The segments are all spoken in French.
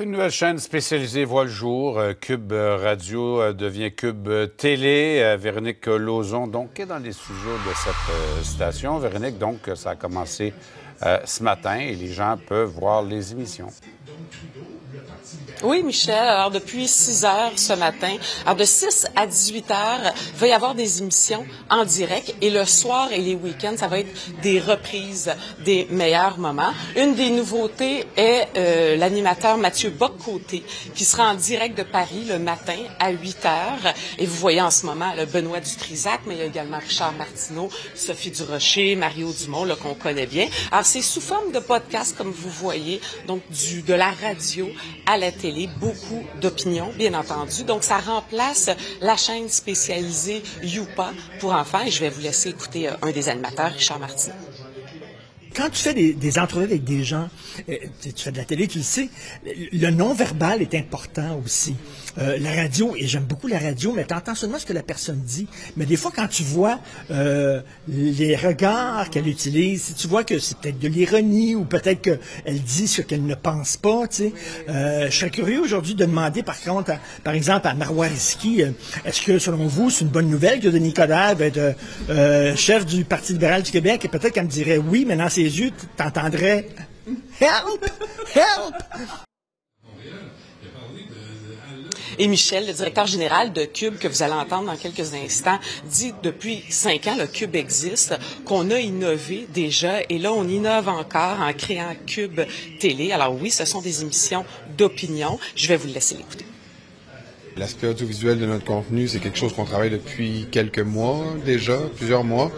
Une nouvelle chaîne spécialisée voit le jour. Euh, Cube Radio euh, devient Cube Télé. Euh, Véronique Lauzon, donc, est dans les sujets de cette station. Véronique, donc, ça a commencé ce matin et les gens peuvent voir les émissions. Oui, Michel. Alors, depuis 6 heures ce matin, alors de 6 à 18 heures, il va y avoir des émissions en direct et le soir et les week-ends, ça va être des reprises des meilleurs moments. Une des nouveautés est euh, l'animateur Mathieu Boccoté qui sera en direct de Paris le matin à 8 heures. Et vous voyez en ce moment le Benoît Dutrisac, mais il y a également Richard Martineau, Sophie Durocher, Mario Dumont, qu'on connaît bien. Alors, c'est sous forme de podcast, comme vous voyez, donc du, de la radio à la télé beaucoup d'opinions, bien entendu. Donc, ça remplace la chaîne spécialisée Youpa pour enfants. Et je vais vous laisser écouter euh, un des animateurs, Richard Martin quand tu fais des, entrevues avec des gens, euh, tu fais de la télé, tu le sais, le non-verbal est important aussi. Euh, la radio, et j'aime beaucoup la radio, mais tu entends seulement ce que la personne dit. Mais des fois, quand tu vois euh, les regards qu'elle utilise, si tu vois que c'est peut-être de l'ironie ou peut-être qu'elle dit ce qu'elle ne pense pas, tu sais, je serais curieux aujourd'hui de demander, par contre, par exemple, à Marois est-ce que, selon vous, c'est une bonne nouvelle que Denis Coderre va être chef du Parti libéral du Québec? Et peut-être qu'elle me dirait oui, mais dans t'entendrais Help! Help! Et Michel, le directeur général de Cube, que vous allez entendre dans quelques instants, dit depuis cinq ans, le Cube existe, qu'on a innové déjà, et là, on innove encore en créant Cube Télé. Alors oui, ce sont des émissions d'opinion. Je vais vous laisser l'écouter. L'aspect audiovisuel de notre contenu, c'est quelque chose qu'on travaille depuis quelques mois déjà, plusieurs mois.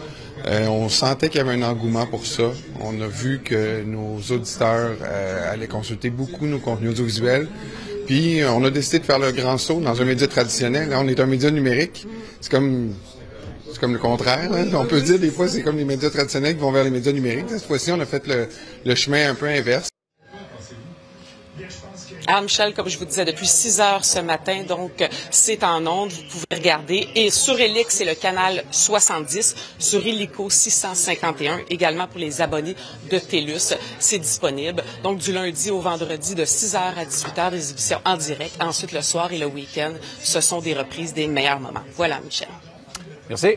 Euh, on sentait qu'il y avait un engouement pour ça. On a vu que nos auditeurs euh, allaient consulter beaucoup nos contenus audiovisuels. Puis on a décidé de faire le grand saut dans un média traditionnel. Là, on est un média numérique. C'est comme c'est comme le contraire. On peut dire des fois c'est comme les médias traditionnels qui vont vers les médias numériques. Cette fois-ci, on a fait le chemin un peu inverse. Alors, Michel, comme je vous disais, depuis 6 heures ce matin, donc c'est en ondes, vous pouvez regarder. Et sur Elix, c'est le canal 70. Sur Illico, 651, également pour les abonnés de TELUS, c'est disponible. Donc, du lundi au vendredi, de 6 heures à 18 heures, des émissions en direct. Ensuite, le soir et le week-end, ce sont des reprises des meilleurs moments. Voilà, Michel. Merci.